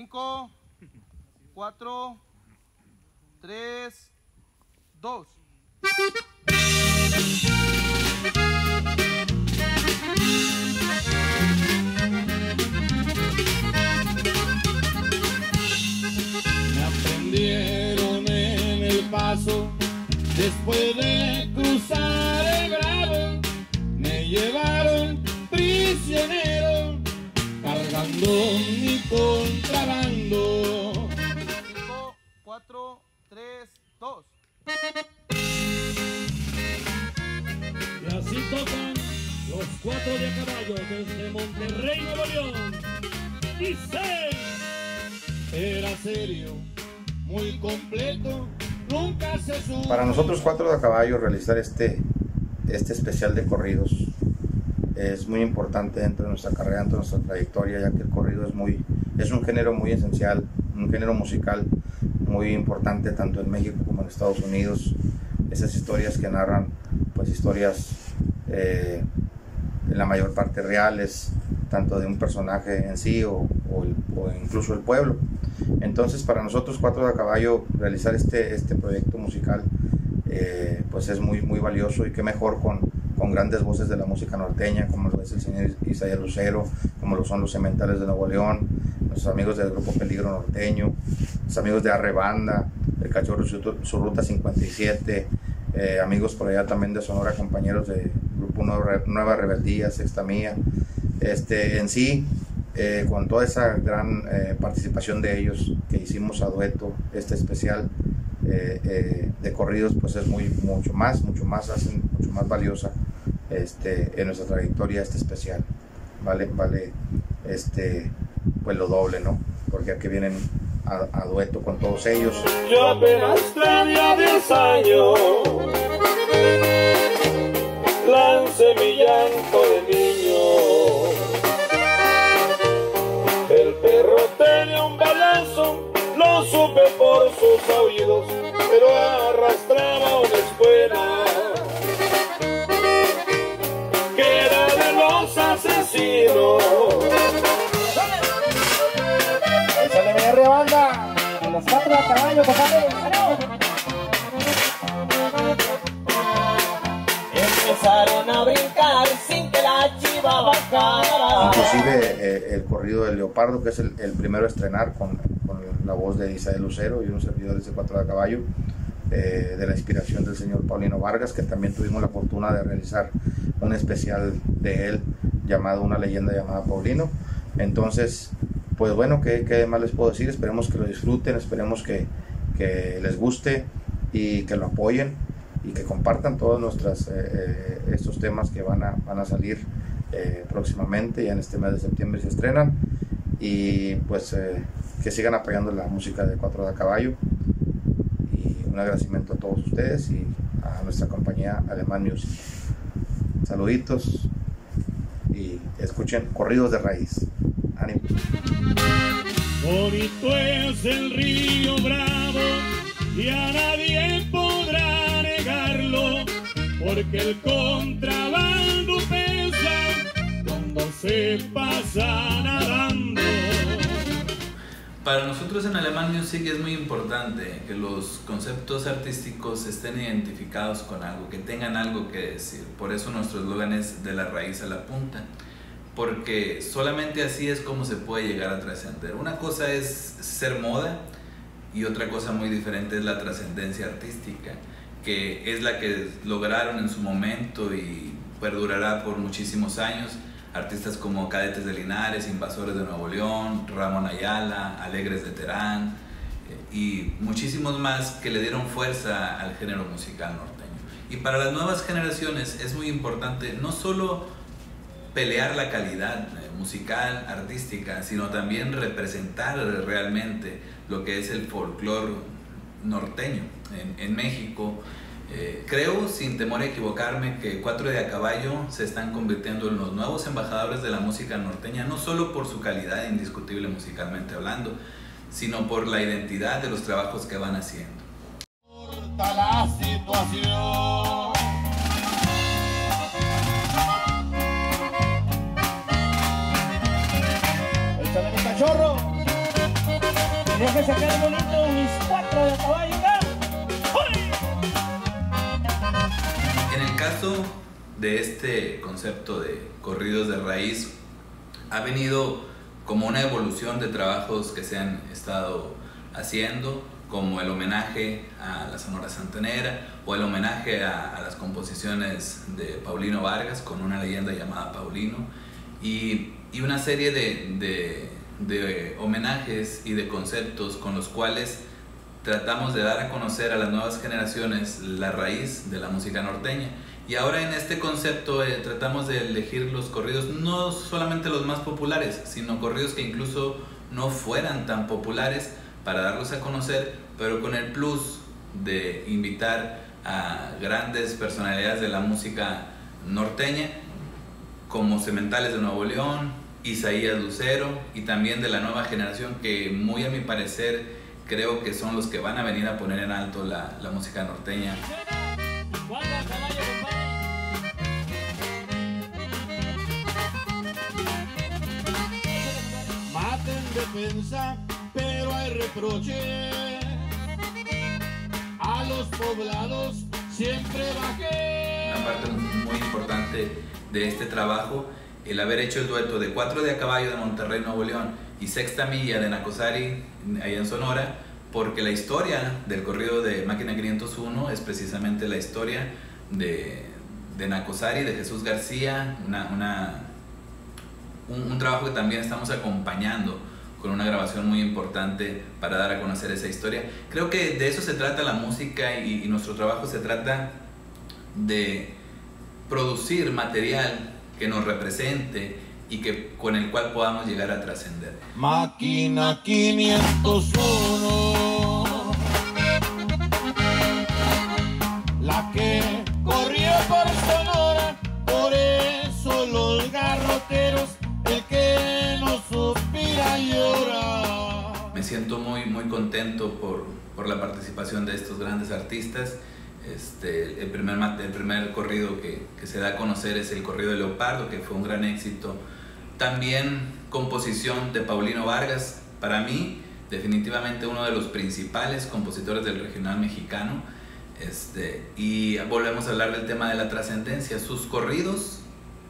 5, 4, 3, 2. Me aprendieron en el paso después de cruzar el bravo. Me llevaron prisionero mi contrabando. 5, 4, 3, 2. Y así tocan los cuatro de a caballo desde Monterrey, Nuevo León. Dice, Era serio, muy completo, nunca se supo. Para nosotros cuatro de a caballo realizar este, este especial de corridos es muy importante dentro de nuestra carrera, dentro de nuestra trayectoria, ya que el corrido es, muy, es un género muy esencial, un género musical muy importante tanto en México como en Estados Unidos. Esas historias que narran, pues historias eh, en la mayor parte reales, tanto de un personaje en sí o, o el- o incluso el pueblo. Entonces, para nosotros, Cuatro de Caballo, realizar este, este proyecto musical, eh, pues es muy, muy valioso y qué mejor con, con grandes voces de la música norteña, como lo es el señor Isaías Lucero, como lo son los Cementales de Nuevo León, nuestros amigos del Grupo Peligro Norteño, los amigos de Arrebanda, el Cachorro su, Ruta 57, eh, amigos por allá también de Sonora, compañeros de Grupo Nueva, Nueva Rebeldía, Sexta Mía, este, en sí, eh, con toda esa gran eh, participación de ellos que hicimos a dueto, este especial eh, eh, de corridos, pues es muy, mucho más, mucho más, hacen mucho más valiosa este, en nuestra trayectoria este especial. Vale, vale, este, pues lo doble, ¿no? Porque aquí vienen a, a dueto con todos ellos. Yo apenas tenía 10 años, asesinos. Échale BR banda. A los cuatro a caballo, compadre. Empezaron a brincar sin que la chiva bajara. Inclusive eh, el corrido del Leopardo, que es el, el primero a estrenar con, con la voz de Isael Lucero y unos servidores de Cuatro de a Caballo, eh, de la inspiración del señor Paulino Vargas, que también tuvimos la fortuna de realizar un especial de él llamado Una leyenda llamada Paulino. Entonces, pues bueno, ¿qué, qué más les puedo decir? Esperemos que lo disfruten, esperemos que, que les guste y que lo apoyen y que compartan todos nuestras, eh, eh, estos temas que van a, van a salir eh, próximamente, ya en este mes de septiembre se estrenan y pues eh, que sigan apoyando la música de Cuatro de Caballo y un agradecimiento a todos ustedes y a nuestra compañía Alemán Music. Saluditos escuchen Corridos de Raíz. Ánimo. bonito es el río Bravo y a nadie podrá negarlo, porque el contrabando pesa cuando se pasa nadando. Para nosotros en Alemán Music es muy importante que los conceptos artísticos estén identificados con algo, que tengan algo que decir. Por eso nuestro eslogan es de la raíz a la punta, porque solamente así es como se puede llegar a trascender. Una cosa es ser moda y otra cosa muy diferente es la trascendencia artística, que es la que lograron en su momento y perdurará por muchísimos años artistas como Cadetes de Linares, Invasores de Nuevo León, Ramón Ayala, Alegres de Terán eh, y muchísimos más que le dieron fuerza al género musical norteño. Y para las nuevas generaciones es muy importante no solo pelear la calidad eh, musical, artística, sino también representar realmente lo que es el folclore norteño en, México. Eh, creo, sin temor a equivocarme, que Cuatro de a Caballo se están convirtiendo en los nuevos embajadores de la música norteña, no solo por su calidad indiscutible musicalmente hablando, sino por la identidad de los trabajos que van haciendo. la situación. Déjese caer bonito mis cuatro de caballo. ¡Uy! En el caso de este concepto de corridos de raíz, ha venido como una evolución de trabajos que se han estado haciendo, como el homenaje a la Sonora Santanera o el homenaje a, a las composiciones de Paulino Vargas con una leyenda llamada Paulino y, y una serie de, de- de homenajes y de conceptos con los cuales tratamos de dar a conocer a las nuevas generaciones la raíz de la música norteña. Y ahora en este concepto eh, tratamos de elegir los corridos, no solamente los más populares, sino corridos que incluso no fueran tan populares para darlos a conocer, pero con el plus de invitar a grandes personalidades de la música norteña, como Cementales de Nuevo León, Isaías Lucero y también de la nueva generación que muy a mi parecer creo que son los que van a venir a poner en alto la, la música norteña. Maten defensa, pero hay reproche. A los poblados siempre bajé. Una parte muy importante de este trabajo, el haber hecho el dueto de Cuatro de a caballo de Monterrey, Nuevo León y Sexta Milla de Nacosari, allá en Sonora, porque la historia del corrido de Máquina 501 es precisamente la historia de, de Nacosari, de Jesús García, una, una- un, un trabajo que también estamos acompañando con una grabación muy importante para dar a conocer esa historia. Creo que de eso se trata la música y, y nuestro trabajo se trata de producir material que nos represente y que con el cual podamos llegar a trascender. Máquina 501. La que corrió por Sonora, por eso los garroteros, el que no suspira llora. Me siento muy, muy contento por, por la participación de estos grandes artistas. Este, el, primer, el primer corrido que, que se da a conocer es el corrido de Leopardo, que fue un gran éxito. También composición de Paulino Vargas, para mí definitivamente uno de los principales compositores del regional mexicano. Este, y volvemos a hablar del tema de la trascendencia. Sus corridos,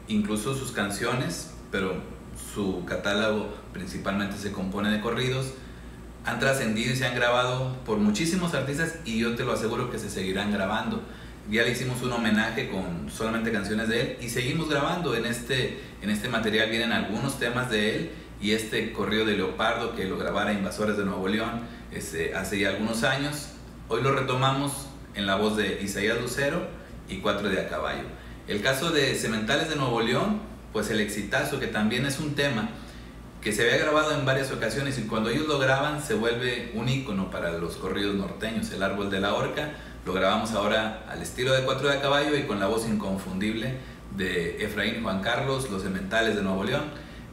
incluso sus canciones, pero su catálogo principalmente se compone de corridos, han trascendido y se han grabado por muchísimos artistas y yo te lo aseguro que se seguirán grabando. Ya le hicimos un homenaje con solamente canciones de él y seguimos grabando. En este, en este material vienen algunos temas de él y este corrido de Leopardo que lo grabara Invasores de Nuevo León este, hace ya algunos años. Hoy lo retomamos en la voz de Isaías Lucero y Cuatro de a Caballo. El caso de Cementales de Nuevo León, pues el exitazo que también es un tema que se había grabado en varias ocasiones y cuando ellos lo graban se vuelve un ícono para los corridos norteños. El árbol de la horca lo grabamos ahora al estilo de Cuatro de Caballo y con la voz inconfundible de Efraín Juan Carlos, los Cementales de Nuevo León.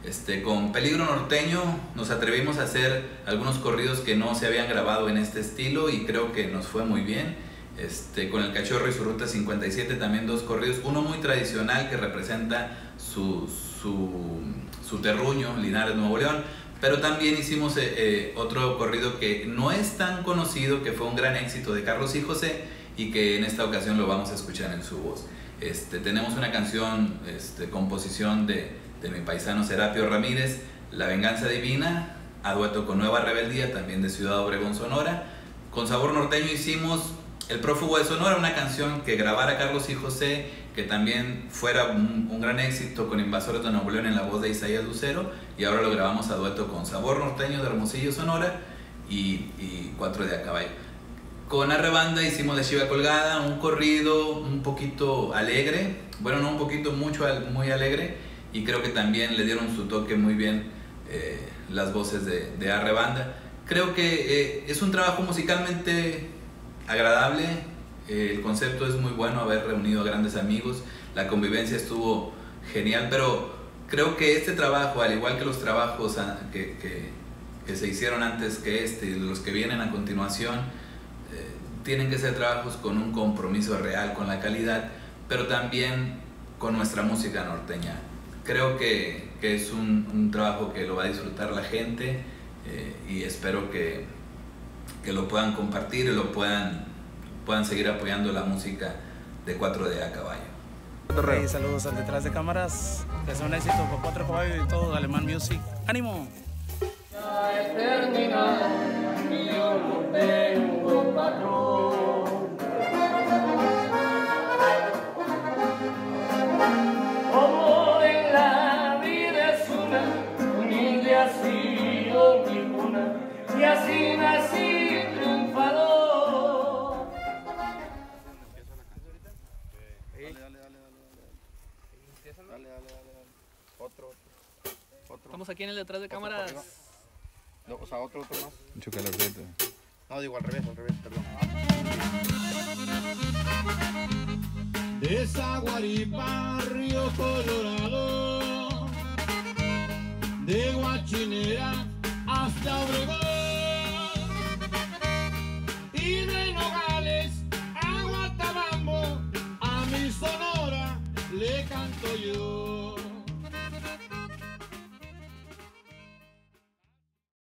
Este, con Peligro Norteño nos atrevimos a hacer algunos corridos que no se habían grabado en este estilo y creo que nos fue muy bien. Este, con el Cachorro y su Ruta 57 también dos corridos, uno muy tradicional que representa su, su, su terruño, Linares, Nuevo León, pero también hicimos eh, eh, otro corrido que no es tan conocido, que fue un gran éxito de Carlos y José y que en esta ocasión lo vamos a escuchar en su voz. Este, tenemos una canción, este, composición de, de mi paisano Serapio Ramírez, La Venganza Divina, a dueto con Nueva Rebeldía, también de Ciudad Obregón, Sonora. Con Sabor Norteño hicimos El Prófugo de Sonora, una canción que grabara Carlos y José, que también fuera un, gran éxito con Invasores de Nuevo en la voz de Isaías Lucero, y ahora lo grabamos a dueto con Sabor Norteño de Hermosillo, Sonora, y, Cuatro de a Caballo. Con Arrebanda hicimos de Chiva Colgada un corrido un poquito alegre, bueno, no un poquito, mucho, muy alegre, y creo que también le dieron su toque muy bien eh, las voces de, Arrebanda. Creo que eh, es un trabajo musicalmente agradable, el concepto es muy bueno, haber reunido a grandes amigos, la convivencia estuvo genial, pero creo que este trabajo, al igual que los trabajos que, que- que se hicieron antes que este y los que vienen a continuación, eh, tienen que ser trabajos con un compromiso real con la calidad, pero también con nuestra música norteña. Creo que, que es un, un trabajo que lo va a disfrutar la gente eh, y espero que, que lo puedan compartir y lo puedan, puedan seguir apoyando la música de 4D a caballo. Hey, saludos al detrás de cámaras, que es un éxito por cuatro caballos y todo, Alemán Music. ¡Ánimo! La eternidad yo no tengo patrón. Aquí en el detrás de cámaras. No, o sea, otro, otro más. Mucho calorcito. No, digo al revés, al revés, perdón. De Zaguaripa, Río Colorado, de Guachinero.